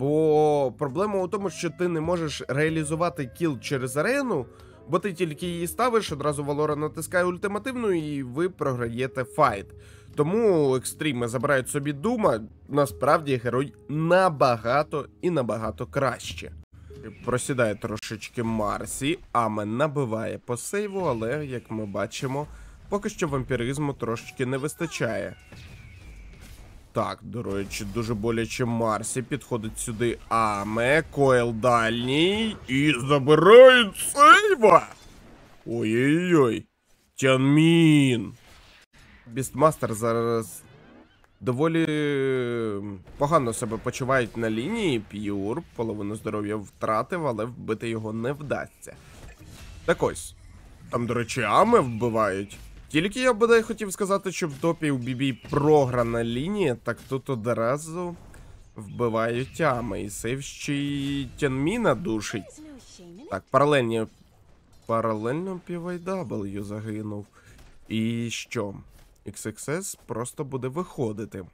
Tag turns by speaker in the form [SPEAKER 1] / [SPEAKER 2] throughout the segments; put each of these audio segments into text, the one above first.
[SPEAKER 1] Бо проблема у тому, що ти не можеш реалізувати kill через арену, бо ти тільки її ставиш, одразу Валора натискає ультимативну, і ви програєте fight. Тому екстріми забирають собі дума. Насправді герой набагато і набагато краще. Просідає трошечки Марсі, Амен набиває по сейву, але, як ми бачимо, поки що вампіризму трошечки не вистачає. Так, до речі, дуже боляче Марсі підходить сюди Аме, Coil дальній і забирають сейва. Ой-ой-ой. Тянмін. Бістмастер зараз доволі погано себе почувають на лінії. П'юр, половину здоров'я втратив, але вбити його не вдасться. Так ось. Там, до речі, Аме вбивають. Тільки я бодай хотів сказати, що в топі у Бібі програна лінія, так тут одразу вбивають Аме. І сейв ще й Тянміна душить. Так, паралельні. Паралельно PYW загинув. І що? XXS просто буде виходити.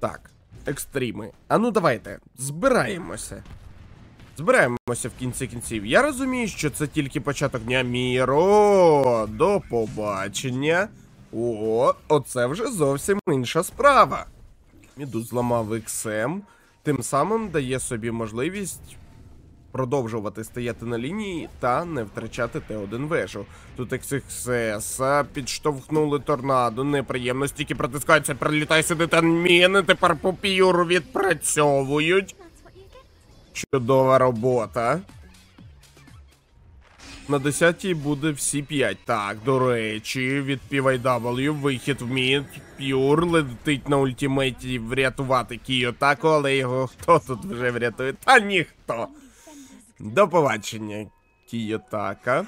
[SPEAKER 1] Так, екстріми. А ну давайте, збираємося. Збираємося в кінці кінців. Я розумію, що це тільки початок дня Міро. До побачення. О, оце вже зовсім інша справа. Мідус зламав XM, тим самим дає собі можливість продовжувати стояти на лінії та не втрачати Т1 вежу. Тут XXS підштовхнули торнадо, неприємно стільки протискається, прилітає сюди та міни, тепер по п'юру відпрацьовують. Чудова робота. На 10-й буде всі 5. Так, до речі, від PYW вихід в мід. П'юр летить на ультимейті врятувати Кіотаку, але його хто тут вже врятує? Та ніхто. До побачення, Кіотака.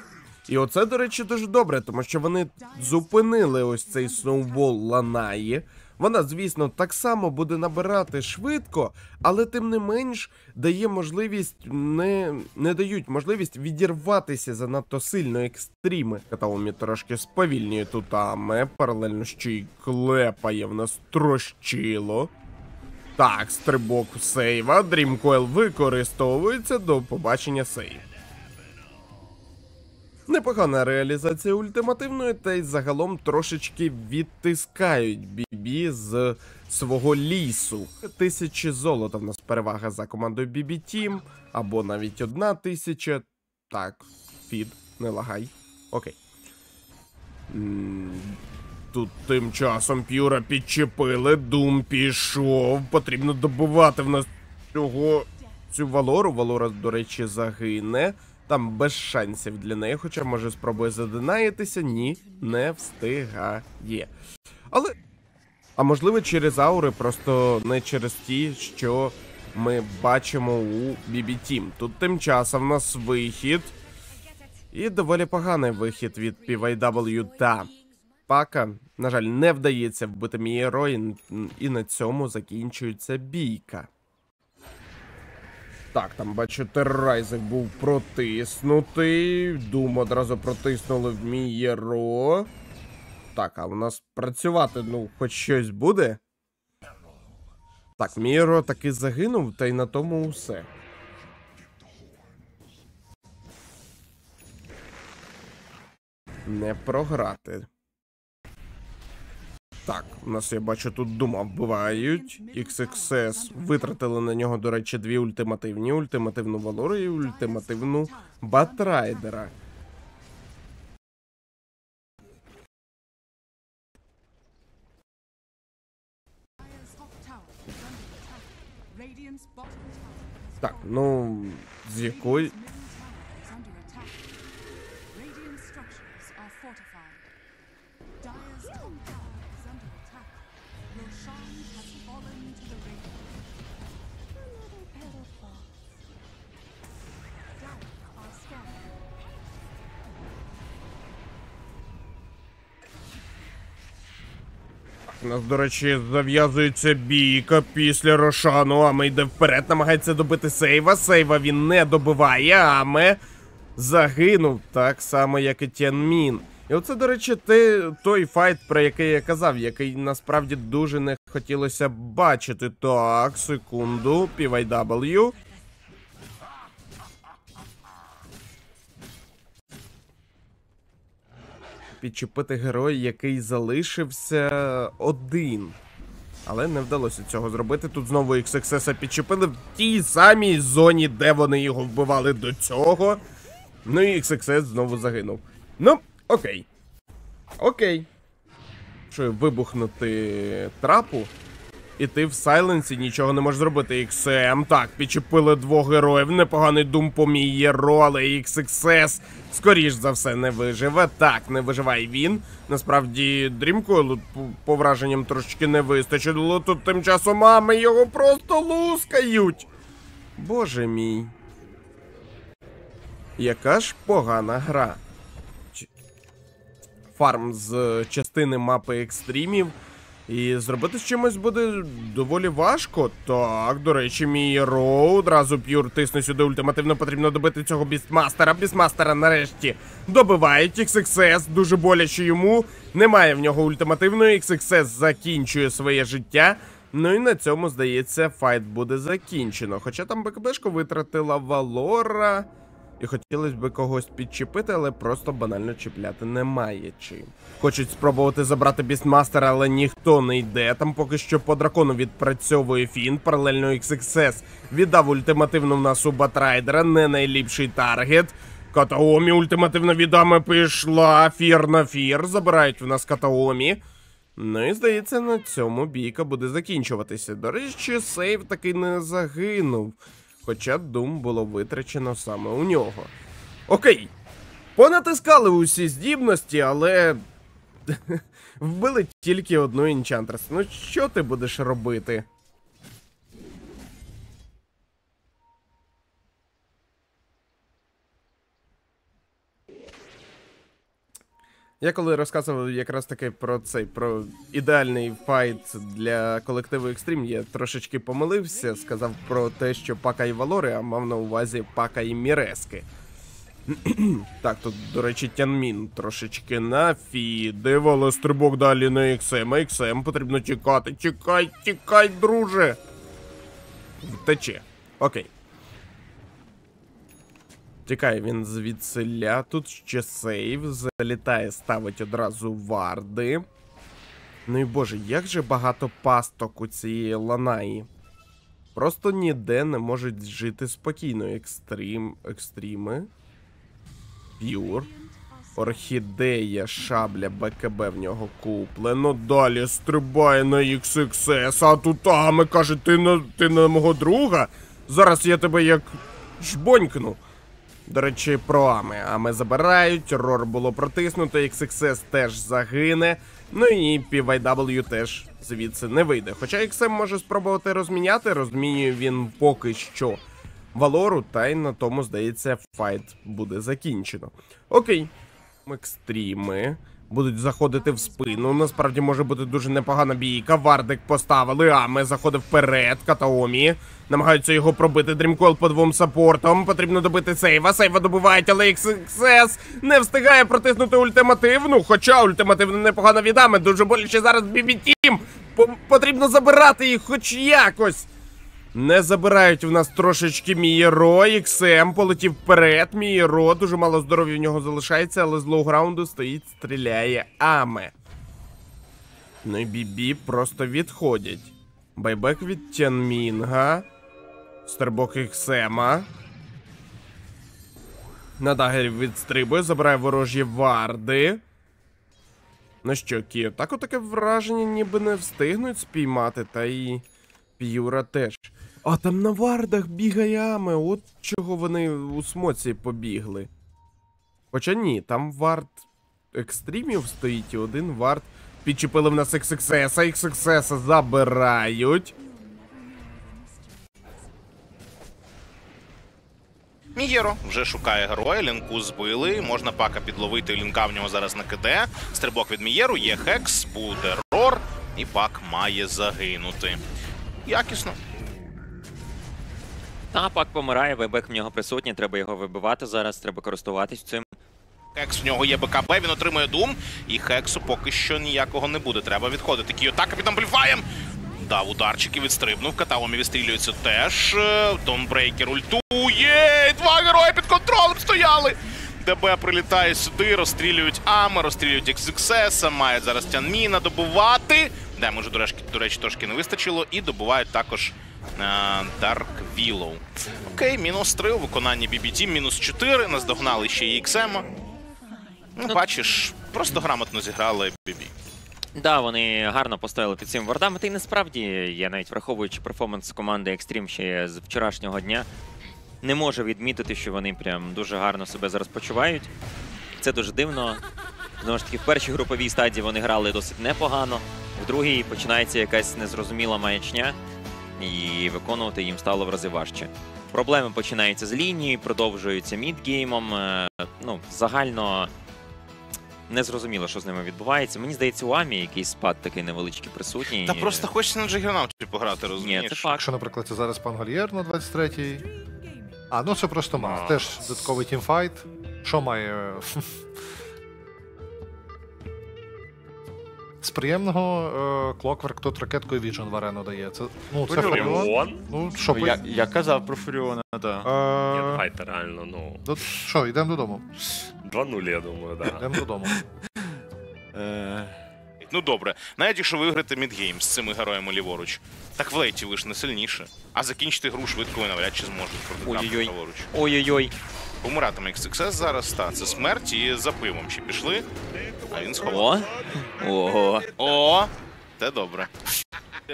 [SPEAKER 1] І оце, до речі, дуже добре, тому що вони зупинили ось цей сноубол Ланаї. Вона, звісно, так само буде набирати швидко, але тим не менш дає можливість не, не дають можливість відірватися занадто сильно екстріми. Катаумі трошки сповільнює тут аме, паралельно ще й клепає в нас трощило. Так, стрибок сейва, Дрімкойл використовується до побачення сейв. Непогана реалізація ультимативної, та й загалом трошечки відтискають Бібі з свого лісу. Тисячі золота в нас перевага за командою Бібі Тім, або навіть одна тисяча. Так, фід, не лагай. Окей. Тут тим часом П'юра підчепили, Дум пішов. Потрібно добувати в нас цього цю Валору. Валора, до речі, загине. Там без шансів для неї, хоча може спробує задинаїтися. Ні, не встигає. Але. А можливо, через аури, просто не через ті, що ми бачимо у BB Team. Тут тим часом в нас вихід. І доволі поганий вихід від PYW та Пака. На жаль, не вдається вбити Мієро, і, і на цьому закінчується бійка. Так, там бачу, террайзик був протиснутий. Дум одразу протиснули в Мієро. Так, а у нас працювати, ну, хоч щось буде. Так, Мієро таки загинув, та й на тому все. Не програти. Так, у нас я бачу тут дума вбивають. XXS витратили на нього, до речі, дві ультимативні: ультимативну Валору і ультимативну Батрайдера. Так, ну з якої. У нас, до речі, зав'язується бійка після Рошану. Аме йде вперед, намагається добити сейва. Сейва він не добиває, Аме загинув так само, як і Тянмін. І оце, до речі, те, той fight, про який я казав, який насправді дуже не хотілося бачити. Так, секунду, PYW. Підчепити герой, який залишився один. Але не вдалося цього зробити. Тут знову XXS підчепили в тій самій зоні, де вони його вбивали до цього. Ну і XXS знову загинув. Ну, окей. Окей. Що вибухнути трапу? І ти в сайленсі нічого не можеш зробити. XM. Так, підчепили двох героїв. Непоганий дум по Мієро, але XXS, скоріш за все, не виживе. Так, не виживає він. Насправді, дрімкойлу по- враженням трошечки не вистачило. Тут тим часом мами його просто лускають. Боже мій. Яка ж погана гра. Фарм з частини мапи екстримів. І зробити з чимось буде доволі важко. Так, до речі, мій роу одразу п'юр тисне сюди ультимативно потрібно добити цього бістмастера. Бістмастера нарешті добивають XXS, дуже боляче йому. Немає в нього ультимативної. XXS закінчує своє життя. Ну і на цьому, здається, fight буде закінчено. Хоча там БКБшку витратила Валора. І хотілося б когось підчепити, але просто банально чіпляти немає чим. Хочуть спробувати забрати бістмастера, але ніхто не йде. Там поки що по дракону відпрацьовує фін. Паралельно XXS віддав ультимативно в нас у Батрайдера, не найліпший target. Катаомі ультимативно віддами пішла. Фір на фір. Забирають в нас Катаомі. Ну і здається, на цьому бійка буде закінчуватися. До речі, сейв таки не загинув. Хоча дум було витрачено саме у нього. Окей. Понатискали усі здібності, але. Вбили тільки одну інчантрес. Ну що ти будеш робити? Я коли розказував якраз таки про цей про ідеальний файт для колективу Extreme, я трошечки помилився, сказав про те, що Пака і Валори, а мав на увазі Пака і Мірески. так, тут, до речі, Тянмін трошечки нафідив, але стрибок далі на XM. а XM потрібно тікати. Тікай, тікай, друже. Втече. Окей. Тікає він звідсиля. Тут ще сейв. Залітає, ставить одразу варди. Ну і боже, як же багато пасток у цієї ланаї. Просто ніде не можуть жити спокійно. Екстрім. Екстріми. П'юр. Орхідея, шабля, БКБ в нього куплено. Далі стрибає на XXS, а тут Ами каже, ти на, ти на мого друга? Зараз я тебе як жбонькну. До речі, про Ами. Ами забирають, Roar було протиснуто, XXS теж загине. Ну і PYW теж звідси не вийде. Хоча XM може спробувати розміняти, розмінює він поки що Валору, та й на тому, здається, fight буде закінчено. Окей. Екстріми будуть заходити в спину. Насправді може бути дуже непогана бійка. Вардик поставили, Аме заходив вперед. Катаомі. Намагаються його пробити. Dream Coil по двом саппортам. Потрібно добити сейва. Сейва добивають, але XXS не встигає протиснути ультимативну. Хоча ультимативна непогана від Ами. Дуже боляче зараз BB-Team. Потрібно забирати їх хоч якось. Не забирають в нас трошечки Мієро, XM полетів вперед. Мієро, дуже мало здоров'я в нього залишається, але з лоуграунду стоїть, стріляє Аме. Ну і Бібі просто відходять. Байбек від Тянмінга. Стербок XM. На дагері відстрибує, забирає ворожі варди. Ну що, Кіо, так отаке враження, ніби не встигнуть спіймати, та і П'юра теж. А там на вардах бігає Аме, от чого вони у смоці побігли. Хоча ні, там вард екстримів стоїть і один вард. Підчепили в нас XXS, а XXS забирають.
[SPEAKER 2] Мієро вже шукає героя, лінку збили. Можна пака підловити. Лінка в нього зараз накиде. Стрибок від Мієру, є hex, буде roar, і пак має загинути. Якісно.
[SPEAKER 3] Та пак помирає, buyback в нього присутній, треба його вибивати зараз, треба користуватись цим.
[SPEAKER 2] Hex в нього є БКБ, він отримує Doom, і Хексу поки що ніякого не буде. Треба відходити. Кіотака під ампліфаєм. Дав ударчик і відстрибнув. Катаомі відстрілюється теж. Донбрейкер ультує. Два герої під контролем стояли. ДБ прилітає сюди, розстрілюють Ама, розстрілюють XXS, мають зараз Тянміна добувати. Демеджу, до речі, до речі, трошки не вистачило. І добувають також Дарк Вілоу. Окей, мінус 3 у виконанні BBT, мінус 4. Наздогнали ще і XM. Ну, бачиш, просто грамотно зіграли BB.
[SPEAKER 3] Да, вони гарно поставили під цим вардами. Та й насправді, я навіть враховуючи перформанс команди Extreme ще з вчорашнього дня, не можу відмітити, що вони прям дуже гарно себе зараз почувають. Це дуже дивно. Знову ж таки, в першій груповій стадії вони грали досить непогано, в другій починається якась незрозуміла маячня, і виконувати їм стало в рази важче. Проблеми починаються з лінії, продовжуються мідгеймом. Е, Ну, загально не зрозуміло, що з ними відбувається. Мені здається, у Амі якийсь спад такий невеличкий присутній.
[SPEAKER 2] Та просто хочеться на Джагернауті пограти, розумієш?
[SPEAKER 3] Ні, це факт.
[SPEAKER 4] Якщо, наприклад, це зараз Пангольєр на 23-й. А, ну це просто мав. Теж додатковий teamfight. Що має. З приємного Клокверк тут ракеткою Vision в арену дає. Це, ну, це
[SPEAKER 2] Фуріон.
[SPEAKER 4] Ну, що,
[SPEAKER 5] Ну, я, я казав про Фуріона, да.
[SPEAKER 4] Е,
[SPEAKER 5] Ні, давайте реально, ну.
[SPEAKER 4] до- Що, йдемо додому?
[SPEAKER 5] 2-0, я думаю, да.
[SPEAKER 4] Йдемо додому.
[SPEAKER 5] Е,
[SPEAKER 2] Ну добре, навіть якщо виграти midgame з цими героями ліворуч, так в лейті ви ж не сильніше. А закінчити гру швидко ви навряд чи зможуть проти
[SPEAKER 3] Ой-ой-ой.
[SPEAKER 2] праворуч.
[SPEAKER 3] Ой-ой-ой.
[SPEAKER 2] Помиратиме XXS зараз, та це смерть і за пивом ще пішли. А він сховав.
[SPEAKER 3] О! Ого.
[SPEAKER 2] О, це добре.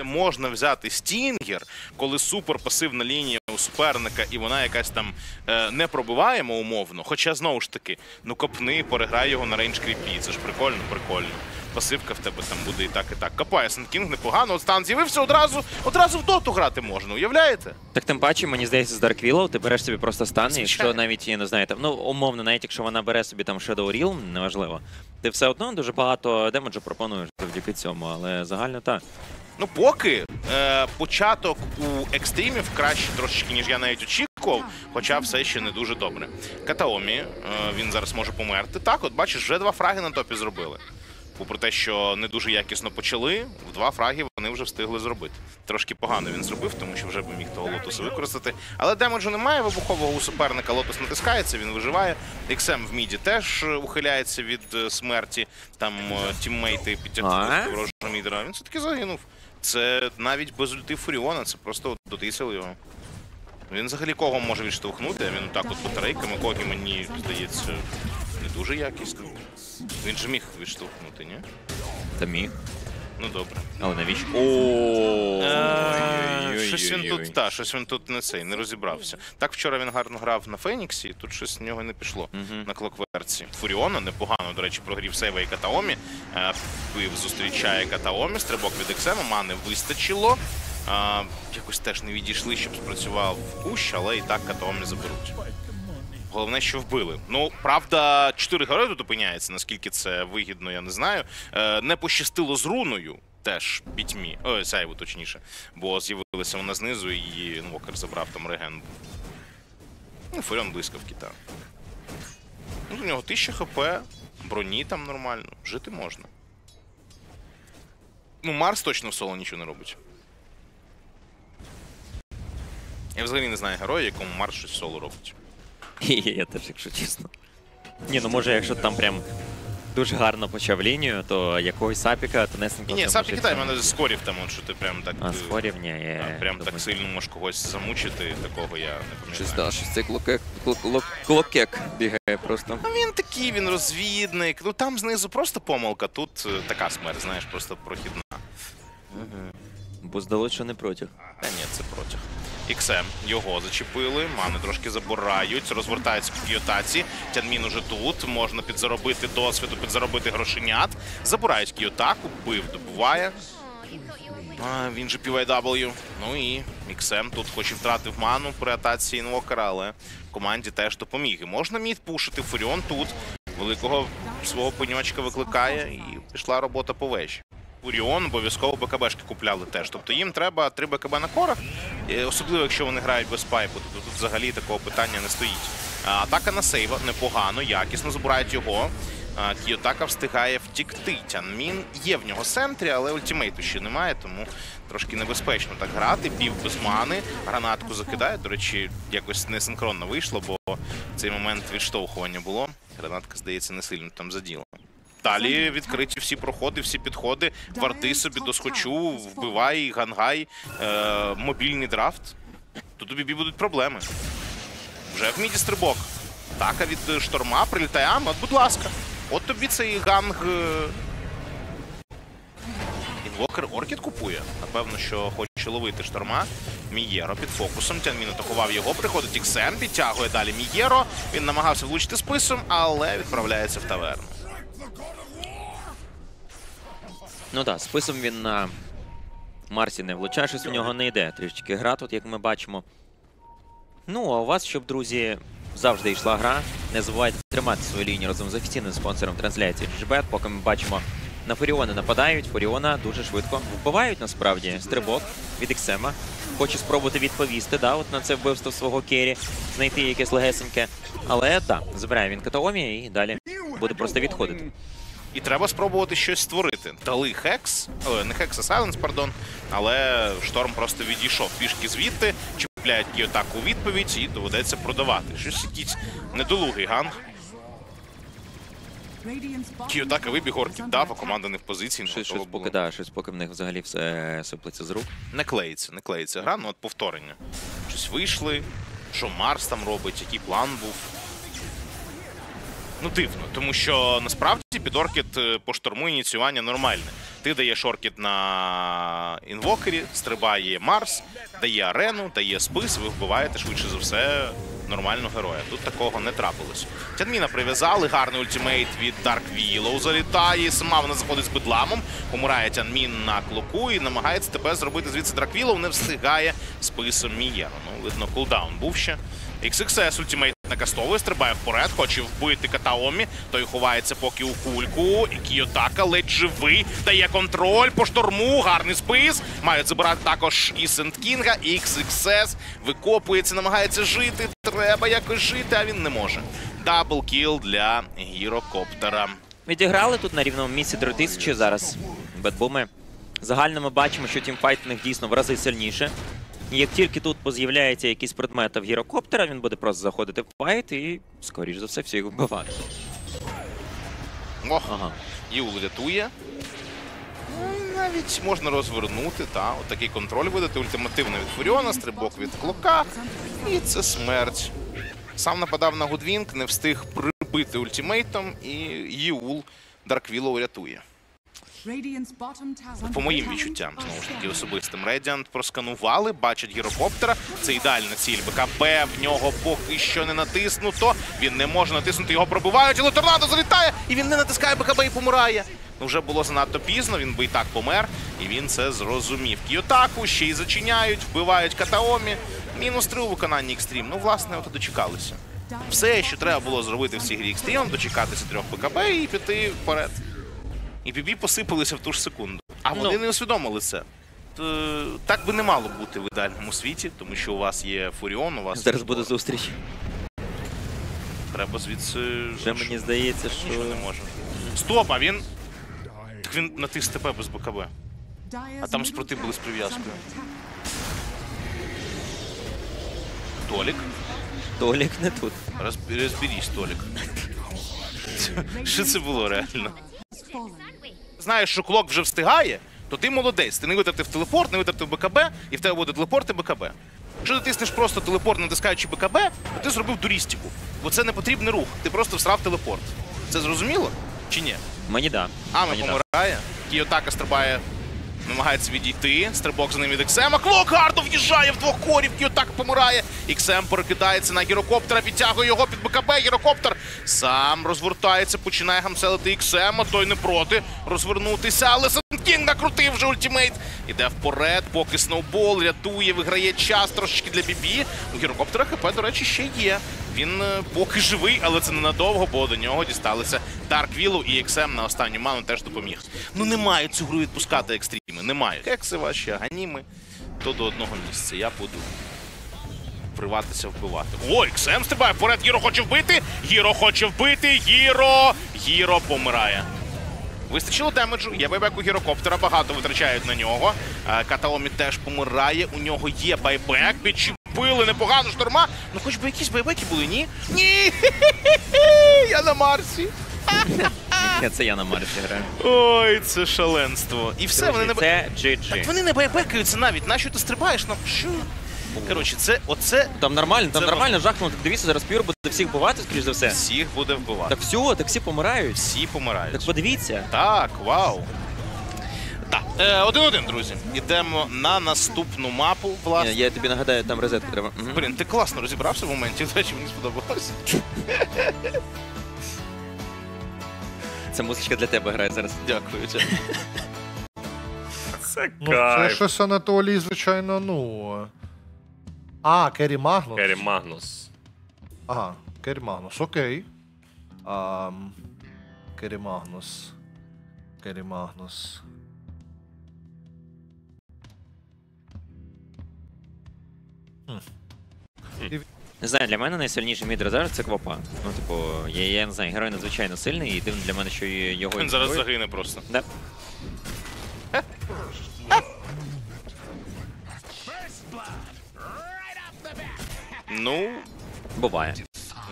[SPEAKER 2] Можна взяти стінгер, коли супер пасивна лінія у суперника, і вона якась там е, не пробиваємо умовно. Хоча знову ж таки, ну копни, переграй його на range кріпі. Це ж прикольно, прикольно. Пасивка в тебе там буде і так, і так. Капає Сенкінг непогано. От стан з'явився одразу, одразу в доту грати можна, уявляєте?
[SPEAKER 3] Так тим паче, мені здається, з Willow ти береш собі просто стан,
[SPEAKER 2] Звичайно.
[SPEAKER 3] якщо навіть, я не знаю, там, ну, умовно, навіть якщо вона бере собі там Shadow Realm, неважливо, ти все одно дуже багато демеджу пропонуєш завдяки цьому, але загально так.
[SPEAKER 2] Ну, поки е, початок у екстримів краще трошечки, ніж я навіть очікував, хоча все ще не дуже добре. Катаомі, е, він зараз може померти. Так, от бачиш, вже два фраги на топі зробили. Попри те, що не дуже якісно почали, в два фраги вони вже встигли зробити. Трошки погано він зробив, тому що вже би міг того лотуса використати. Але демеджу немає вибухового у суперника. Лотус натискається, він виживає. XM в міді теж ухиляється від е, смерті. Там е, тіммейти підтягнули ворожого мідера. Він все-таки загинув. Це навіть без ульти Фуріона, це просто от дотисали його. Він взагалі кого може відштовхнути, він отак от батарейками, коги мені здається дуже якісно. Він же міг відштовхнути, ні?
[SPEAKER 3] Та міг.
[SPEAKER 2] Ну добре.
[SPEAKER 3] Але навіщо?
[SPEAKER 2] Е,
[SPEAKER 3] Ой-ой-ой-ой.
[SPEAKER 2] Щось він тут, та, щось він тут не цей, не розібрався. Так вчора він гарно грав на Феніксі, тут щось в нього не пішло на клокверці. Фуріона непогано, до речі, прогрів сейва і Катаомі. Е, Пив зустрічає Катаомі, стрибок від Ексема, мани вистачило. Е, Якось теж не відійшли, щоб спрацював кущ, але і так Катаомі заберуть. Головне, що вбили. Ну, правда, чотири герої тут опиняється, наскільки це вигідно, я не знаю. Е, не пощастило з руною. Теж пітьмі, ой, зайву точніше. Бо з'явилася вона знизу і її інвокер забрав там реген. Ну, Фуріон блискавки, так. Ну, у нього 1000 хп, броні там нормально, жити можна. Ну, Марс точно в соло нічого не робить. Я взагалі не знаю героя, якому Марс щось соло робить.
[SPEAKER 3] Я теж, якщо чесно. Ні, ну може, якщо там прям дуже гарно почав лінію, то якогось сапіка, то несенько.
[SPEAKER 2] Ні, сам кидай, мене з скорів там, от, що ти прям так.
[SPEAKER 3] А,
[SPEAKER 2] е,
[SPEAKER 3] з форів, ні, я
[SPEAKER 2] Прям так сильно можеш когось замучити, такого я не
[SPEAKER 6] Щось
[SPEAKER 2] пам'ятаю.
[SPEAKER 6] да, щось цей клокек, клок- клок- клокек бігає просто.
[SPEAKER 2] Ну він такий, він розвідник. Ну там знизу просто помилка, тут е, така смерть, знаєш, просто прохідна.
[SPEAKER 3] Бо здалося, що не протяг.
[SPEAKER 2] Та ні, це протяг. XM його зачепили, мани трошки забирають, розвертаються в кіотаці. Тянмін уже тут, можна підзаробити досвіду, підзаробити грошенят. Забирають кіотаку, бив, добуває. А, він же PYW. Ну і XM тут хоч і втратив ману при атаці інвокера, але команді теж допоміг. І можна мід пушити. Фуріон тут великого свого пеньочка викликає, і пішла робота по вежі. Фуріон обов'язково БКБшки купляли теж. Тобто їм треба 3 БКБ на корах, особливо якщо вони грають без пайпу, то тут взагалі такого питання не стоїть. Атака на сейва непогано, якісно забирають його. Кіотака встигає втікти. Тянмін є в нього центрі, але ультимейту ще немає, тому трошки небезпечно так грати. Пів без мани, гранатку закидає. До речі, якось несинхронно вийшло, бо цей момент відштовхування було. Гранатка, здається, не сильно там заділа. Далі відкриті всі проходи, всі підходи. Варти собі досхочу, вбивай, гангай, е, мобільний драфт. Тут у Бібі будуть проблеми. Вже в міді стрибок. Така від е, шторма прилітає Ам, от будь ласка. От тобі цей ганг. е, Інвокер Оркід купує. Напевно, що хоче ловити шторма. Мієро під фокусом. Тянмін атакував його. Приходить Іксен, підтягує далі Мієро. Він намагався влучити списом, але відправляється в таверну.
[SPEAKER 3] Ну так, списом він на Марсі не влучає, щось у нього не йде. Трішечки гра тут, як ми бачимо. Ну, а у вас, щоб, друзі, завжди йшла гра. Не забувайте тримати свою лінію разом з офіційним спонсором трансляції GGBet. Поки ми бачимо, на Фуріона нападають. Фуріона дуже швидко вбивають насправді стрибок від Іксема. Хоче спробувати відповісти, да, от на це вбивство свого Керрі, знайти якесь легесеньке. Але так, забирає він Катаомі і далі буде просто відходити.
[SPEAKER 2] І треба спробувати щось створити. Дали хекс, о, не хекс, а сайленс, пардон. Але шторм просто відійшов пішки звідти, чіпляють Кіотаку у відповідь і доведеться продавати. Щось якийсь недолугий ганг. Кіотака вибіг, орків дав, а команда не в позиції.
[SPEAKER 3] Щось,
[SPEAKER 2] ну,
[SPEAKER 3] щось
[SPEAKER 2] було.
[SPEAKER 3] поки, да, щось поки в них взагалі все сиплеться з рук.
[SPEAKER 2] Не клеїться, не клеїться гра, ну от повторення. Щось вийшли, що Марс там робить, який план був. Ну, дивно, тому що насправді під Оркід е, по шторму ініціювання нормальне. Ти даєш Оркід на інвокері, стрибає Марс, дає арену, дає спис, ви вбиваєте швидше за все нормального героя. Тут такого не трапилось. Тянміна прив'язали, гарний ультимейт від Dark Willow залітає. Сама вона заходить з бедламом. Помирає Тянмін на клоку і намагається тебе зробити звідси Dark Willow, не встигає списом Мієро. Ну, видно, кулдаун був ще. XXS ультимейт накастовує, стрибає вперед, хоче вбити Катаомі. Той ховається поки у кульку. Кіотака ледь живий. Дає контроль по шторму. Гарний спис. Мають забирати також і Сент-Кінга, і XXS. Викопується, намагається жити. Треба якось жити, а він не може. Double kill для гірокоптера.
[SPEAKER 3] Відіграли тут на рівному місці 3000 зараз. Бетбуми. Загально ми бачимо, що тімфайт у них дійсно в рази сильніше. І як тільки тут поз'являється якийсь предмет в гірокоптера, він буде просто заходити в файт і, скоріш за все, всіх вбивати.
[SPEAKER 2] Ох,
[SPEAKER 3] Ага.
[SPEAKER 2] Юл рятує. Ну, Навіть можна розвернути, та, от такий контроль видати. Ультимативно від Фуріона, стрибок від Клока. І це смерть. Сам нападав на Гудвінг, не встиг прибити ультимейтом, і Юл Дарквілоу рятує. По моїм відчуттям, знову ж таки, особистим Radiant просканували, бачать гірокоптера. Це ідеальна ціль. БКБ в нього поки що не натиснуто. Він не може натиснути, його пробивають, але торнадо залітає, і він не натискає БКБ і помирає. Ну вже було занадто пізно, він би і так помер, і він це зрозумів. Кіотаку ще й зачиняють, вбивають Катаомі. Мінус три у виконанні екстрім. Ну, власне, от і дочекалися. Все, що треба було зробити в цій грі екстрімом, дочекатися трьох БКБ і піти вперед. І бібі посипалися в ту ж секунду. А вони
[SPEAKER 3] Ну.
[SPEAKER 2] не усвідомили це. Т- Так би не мало бути в ідеальному світі, тому що у вас є Фуріон, у вас
[SPEAKER 3] Зараз буде зустріч.
[SPEAKER 2] треба звідси.
[SPEAKER 3] Вже мені здається,
[SPEAKER 2] Нічого не може. Стоп, а він. Так він натис ТП без БКБ.
[SPEAKER 7] А там спраути були з прив'язкою.
[SPEAKER 2] Толік.
[SPEAKER 3] Толік не тут.
[SPEAKER 2] Розб- Розберись, Толік. Що це було реально? Знаєш, що клок вже встигає, то ти молодець. Ти не витратив телепорт, не витратив БКБ, і в тебе буде телепорт і БКБ. Якщо ти тиснеш просто телепорт, натискаючи БКБ, то ти зробив дурістику. Бо це не потрібний рух. Ти просто всрав телепорт. Це зрозуміло? Чи ні?
[SPEAKER 3] Мені да.
[SPEAKER 2] Ами
[SPEAKER 3] Мені да.
[SPEAKER 2] помирає. Кіотака стрибає, намагається відійти. Стрибок за ним від Ексема. Клок гарно в'їжджає в двох корів. отак помирає. Іксем перекидається на гірокоптера, підтягує його під БКБ. Гірокоптер сам розвертається, починає гамселити Іксема. Той не проти розвернутися. Але Кінг накрутив вже ультимейт. Іде вперед, поки сноубол рятує, виграє час трошечки для Бібі. У гірокоптера ХП, до речі, ще є. Він е, поки живий, але це ненадовго, бо до нього дісталися Дарк Віллоу і XM на останню ману теж допоміг. Ну не мають цю гру відпускати екстріми. Не мають. Хекси ваші, аганіми, то до одного місця. Я буду. вриватися, вбивати. О, XM стрибає вперед, Гіро хоче вбити! Гіро хоче вбити! Гіро! Гіро помирає. Вистачило демеджу, є байбек у гірокоптера, багато витрачають на нього. Е, Катаомі теж помирає, у нього є байбек, підчепили непогано шторма. Ну хоч би якісь байбеки були, ні? Ні! Я на Марсі.
[SPEAKER 3] Це я на Марсі граю.
[SPEAKER 2] Ой, це шаленство. І все, вони не
[SPEAKER 3] це
[SPEAKER 2] Так вони не байбекаються навіть. Нащо ти стрибаєш? Ну що? Коротше, це оце
[SPEAKER 3] Там нормально, там
[SPEAKER 2] Це
[SPEAKER 3] нормально жахнуто. Дивіться, зараз Пюр буде всіх бувати, скоріш за все.
[SPEAKER 2] всіх буде вбивати.
[SPEAKER 3] Так все, так всі помирають.
[SPEAKER 2] Всі помирають.
[SPEAKER 3] Так подивіться.
[SPEAKER 2] Так, вау. Так, е, один-один, друзі. Ідемо на наступну мапу. Власне.
[SPEAKER 3] Ні, Я тобі нагадаю, там розетку треба.
[SPEAKER 2] Блін, ти класно розібрався в моменті, до речі, мені сподобалося.
[SPEAKER 3] Це музичка для тебе грає зараз.
[SPEAKER 2] Дякую.
[SPEAKER 5] Це
[SPEAKER 4] Ну, це щось Анатолій, звичайно, ну. А, Керрі Магнус.
[SPEAKER 5] Керрі Магнус.
[SPEAKER 4] Ага, Керрі Магнус, окей. Ам, Керрі Магнус. Керрі Магнус.
[SPEAKER 3] Не знаю, для мене найсильніший мід зараз це Квапа. Ну, типу, я, я не знаю, герой надзвичайно сильний, і дивно для мене, що і його
[SPEAKER 2] Він зараз
[SPEAKER 3] ігнорують.
[SPEAKER 2] загине просто.
[SPEAKER 3] Да.
[SPEAKER 2] Ну,
[SPEAKER 3] Буває.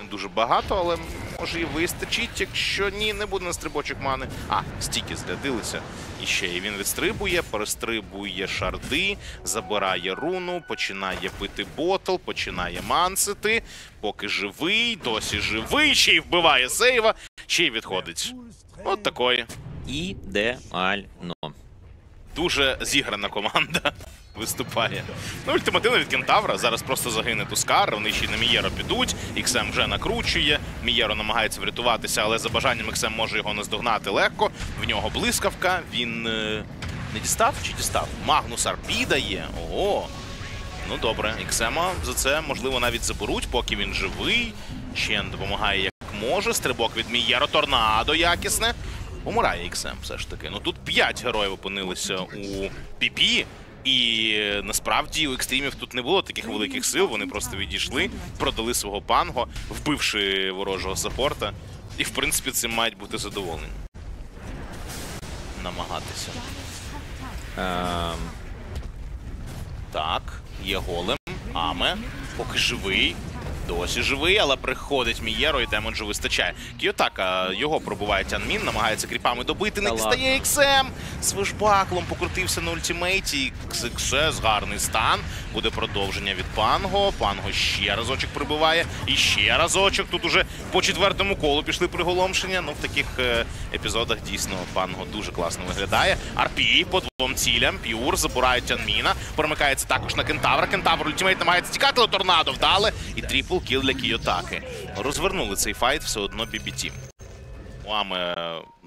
[SPEAKER 2] не дуже багато, але може і вистачить, якщо ні, не буде на стрибочок мани. А, стільки зрядилися. І ще і він відстрибує, перестрибує шарди, забирає руну, починає пити ботл, починає мансити. Поки живий, досі живий, ще й вбиває сейва, ще й відходить. От такої.
[SPEAKER 3] Ідеально.
[SPEAKER 2] Дуже зіграна команда виступає. Ну, ультимативно від Кентавра. Зараз просто загине Тускар. Вони ще й на Мієро підуть. XM вже накручує. Мієро намагається врятуватися, але за бажанням XM може його наздогнати легко. В нього блискавка. Він е, не дістав чи дістав? Магнус Арпі дає. Ого. Ну добре, Іксема за це можливо навіть заберуть, поки він живий. Чен допомагає як може. Стрибок від Мієро. Торнадо якісне. Помирає Іксем все ж таки. Ну тут п'ять героїв опинилися у Піпі. І е, насправді у екстримів тут не було таких великих сил. Вони просто відійшли, продали свого панго, вбивши ворожого саппорта. І в принципі цим мають бути задоволені. Намагатися.
[SPEAKER 3] Ем,
[SPEAKER 2] Так, є голем. Аме. Поки живий. Досі живий, але приходить Мієро і демеджу вистачає. Кіотака його пробиває Тянмін, намагається кріпами добити, не дістає XM. Swashbuckle ом покрутився на ультимейті. XXS, гарний стан. Буде продовження від Панго. Панго ще разочок прибиває. І ще разочок. Тут уже по четвертому колу пішли приголомшення. Ну, в таких е, епізодах дійсно Панго дуже класно виглядає. Арпі по двом цілям. П'юр забирають Тянміна. Перемикається також на Кентавра. Кентавр ультимейт намагається тікати, але торнадо вдали. І triple kill для Кіотаки. Розвернули цей файт все одно BBT. У Ами,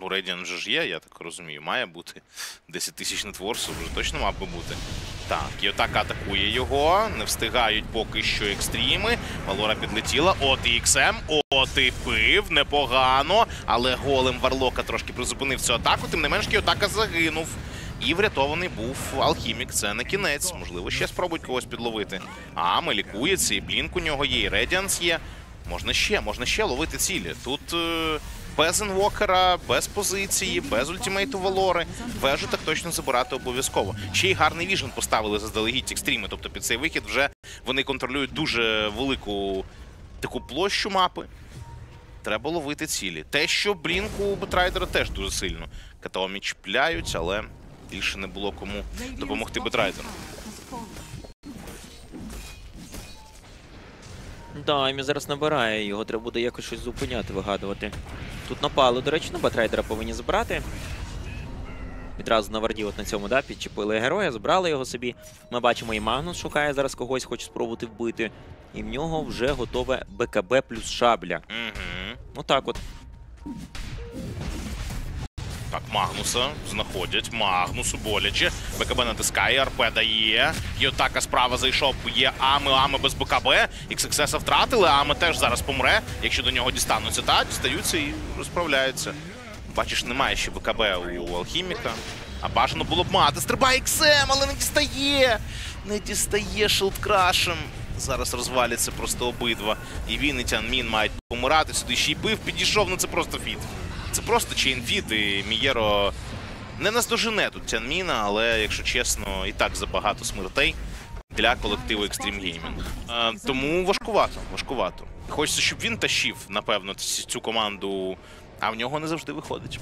[SPEAKER 2] ну, Radiance вже ж є, я так розумію, має бути. 10 тисяч net worth у вже точно мав би бути. Так, Кіотака атакує його, не встигають поки що екстріми. Валора підлетіла. От і XM, от і пив, непогано. Але голем Варлока трошки призупинив цю атаку, тим не менш Кіотака загинув. І врятований був алхімік. Це не кінець. Можливо, ще спробують когось підловити. Амі лікується, і Blink у нього є, і Radiance є. Можна ще, можна ще ловити цілі. Тут е, без інвокера, без позиції, без ультимейту Валори. Вежу так точно забирати обов'язково. Ще й гарний віжен поставили заздалегідь екстріми. Тобто під цей вихід вже вони контролюють дуже велику таку площу мапи. Треба ловити цілі. Те, що блінку у Бетрайдера теж дуже сильно. Катаомі чіпляють, але більше не було кому допомогти Бетрайдеру.
[SPEAKER 3] Да, Амі зараз набирає, його треба буде якось щось зупиняти, вигадувати. Тут напали, до речі, на Батрайдера повинні забрати. Відразу на варді от на цьому, да, підчепили героя, забрали його собі. Ми бачимо, і Магнус шукає зараз когось, хоче спробувати вбити. І в нього вже готове БКБ плюс шабля.
[SPEAKER 2] Угу.
[SPEAKER 3] Отак от.
[SPEAKER 2] Так, Магнуса знаходять. Магнусу боляче. БКБ натискає, РП дає. Кіотака справа зайшов. Є Ами, Ами без БКБ. XXS втратили, Ами теж зараз помре. Якщо до нього дістануться, та дістаються і розправляються. Бачиш, немає ще БКБ у алхіміка. А бажано було б мати. Стрибає XM, але не дістає. Не дістає Shield Crash ем. Зараз розваляться просто обидва. І він, і Тянмін мають помирати. Сюди ще й пив, підійшов, ну це просто feed. Це просто chain feed, і Мієро не наздожене тут Тянміна, але, якщо чесно, і так забагато смертей для колективу Extreme Gaming. Е, тому важкувато, важкувато. Хочеться, щоб він тащив, напевно, цю команду, а в нього не завжди виходить.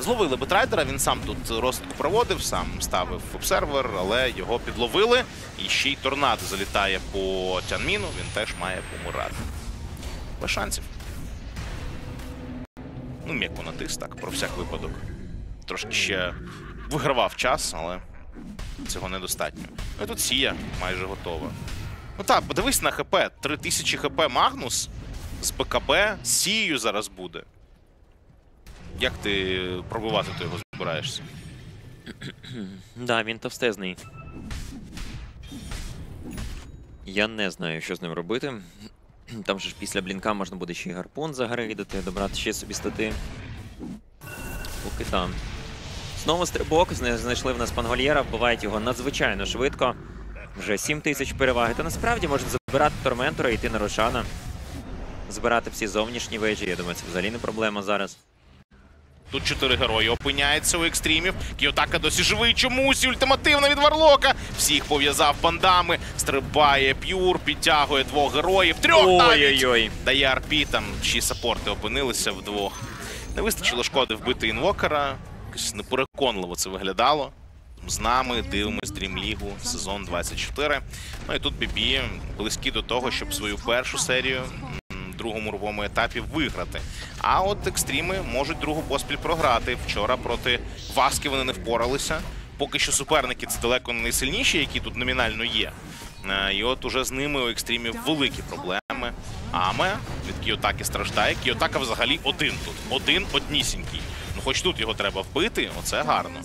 [SPEAKER 2] Зловили Бетрайдера, він сам тут розвитку проводив, сам ставив обсервер, але його підловили. І ще й торнадо залітає по Тянміну, він теж має помирати. Без шансів. Ну, м'яко натис, так, про всяк випадок. Трошки ще вигравав час, але цього недостатньо. Ну і тут Сія майже готова. Ну так, подивись на ХП. 3000 ХП Магнус з БКБ з Сією зараз буде. Як ти пробивати то його збираєшся?
[SPEAKER 3] Да, він товстезний. Я не знаю, що з ним робити. Там же ж після блінка можна буде ще й гарпун загрейдити, добрати ще собі стати. Поки там. Знову стрибок, знайшли в нас пангольєра, вбивають його надзвичайно швидко. Вже 7 тисяч переваги. Та насправді можна забирати Торментора і йти на Рошана. Збирати всі зовнішні вежі. Я думаю, це взагалі не проблема зараз.
[SPEAKER 2] Тут чотири герої опиняються у екстрімів. Кіотака досі живий чомусь. Ультимативна від Варлока. Всіх пов'язав бандами. Стрибає п'юр, підтягує двох героїв. Трьох навіть!
[SPEAKER 3] Ой-ой-ой.
[SPEAKER 2] Дає арпі, там ще й саппорти опинилися вдвох. Не вистачило шкоди вбити інвокера. Якось непереконливо це виглядало. З нами дивимось Дрімлігу сезон 24. Ну і тут Бібі близькі до того, щоб свою першу серію другому рубовому етапі виграти. А от екстріми можуть другу поспіль програти. Вчора проти Васки вони не впоралися. Поки що суперники це далеко не найсильніші, які тут номінально є. Е, І от уже з ними у екстрімів великі проблеми. Аме від Кіотаки страждає. Кіотака взагалі один тут. Один однісінький. Ну хоч тут його треба вбити, оце гарно.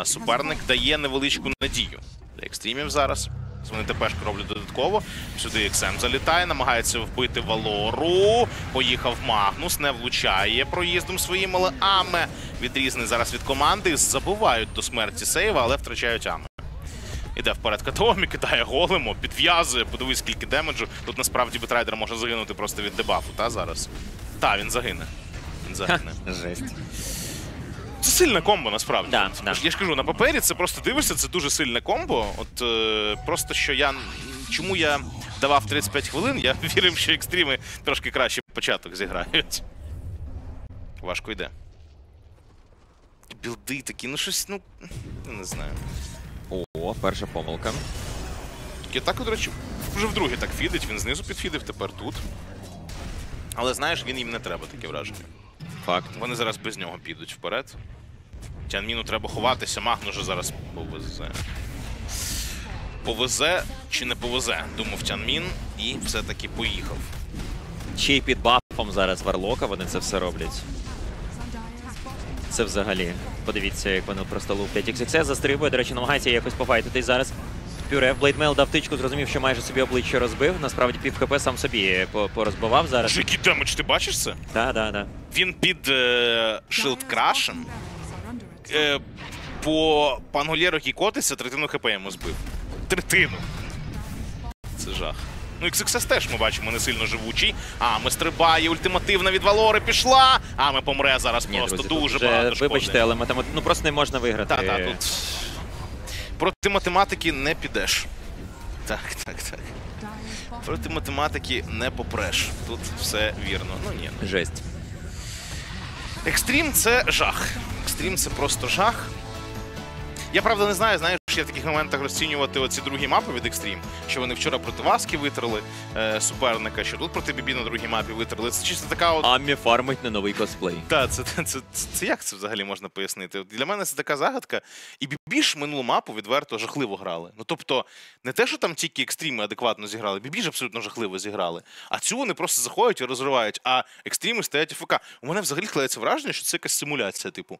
[SPEAKER 2] Е, Суперник дає невеличку надію для екстрімів зараз. Вони тепер роблять додатково. Сюди XM залітає, намагається вбити Валору. Поїхав Магнус, не влучає проїздом своїм, але Аме відрізаний зараз від команди. Забувають до смерті сейва, але втрачають Аме. Іде вперед Катаомі, кидає голема, підв'язує, подивись, скільки демеджу. Тут насправді Бетрайдер може загинути просто від дебафу, та зараз? Та, він загине. Він загине.
[SPEAKER 3] Жесть.
[SPEAKER 2] Це сильне комбо, насправді.
[SPEAKER 3] Да, да.
[SPEAKER 2] Я ж кажу, на папері це просто дивишся, це дуже сильне комбо. От е, просто що я. Чому я давав 35 хвилин, я вірив, що екстріми трошки краще початок зіграють. Важко йде. Білди такі, ну щось, ну. я Не знаю.
[SPEAKER 3] О, перша помилка.
[SPEAKER 2] Кітако, до речі, вже вдруге так фідить, він знизу підфідив, тепер тут. Але знаєш, він їм не треба, таке враження.
[SPEAKER 3] Факт.
[SPEAKER 2] Вони зараз без нього підуть вперед. Тянміну треба ховатися, Магну вже зараз повезе. Повезе чи не повезе, думав Тянмін, і все-таки поїхав.
[SPEAKER 3] Й під бафом зараз Варлока вони це все роблять. Це взагалі. Подивіться, як вони просто луплять. XXS застрибує, до речі, намагається якось пофайтитись зараз. Пюре Blade Mail дав тичку, зрозумів, що майже собі обличчя розбив. Насправді пів хп сам собі порозбивав зараз.
[SPEAKER 2] Який damage, ти бачиш це?
[SPEAKER 3] Так, так, так.
[SPEAKER 2] Він під е, Shield Crash ем е, по пангольєру, який котиться, третину хп йому збив. Третину. Це жах. Ну, XXS теж ми бачимо не сильно живучий. Амі стрибає, ультимативна від Валори пішла. Амі помре зараз
[SPEAKER 3] Ні,
[SPEAKER 2] просто
[SPEAKER 3] друзі,
[SPEAKER 2] дуже
[SPEAKER 3] вже,
[SPEAKER 2] багато шкоди.
[SPEAKER 3] Вибачте, але математ... ну просто не можна виграти.
[SPEAKER 2] Та, та, тут проти математики не підеш. Так, так, так. Проти математики не попреш. Тут все вірно. Ну ні.
[SPEAKER 3] Жесть.
[SPEAKER 2] Екстрім це жах. Екстрім це просто жах. Я правда не знаю, знаєш, я в таких моментах розцінювати оці другі мапи від Екстрім, що вони вчора проти Васки витрали е, суперника, що тут проти Бібі на другій мапі витрали. Це чисто така от.
[SPEAKER 3] Амі фармить на новий косплей.
[SPEAKER 2] Так, це, це, це, це, як це взагалі можна пояснити? От Для мене це така загадка. І Бібі ж минулу мапу відверто жахливо грали. Ну тобто, не те, що там тільки екстріми адекватно зіграли, Бібі ж абсолютно жахливо зіграли. А цю вони просто заходять і розривають, а екстріми стоять ФК. У мене взагалі складається враження, що це якась симуляція, типу.